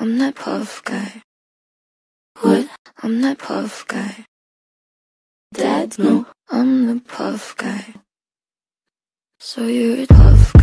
I'm that puff guy. What? I'm that puff guy. Dad, no, I'm the puff guy. So you're a puff. guy.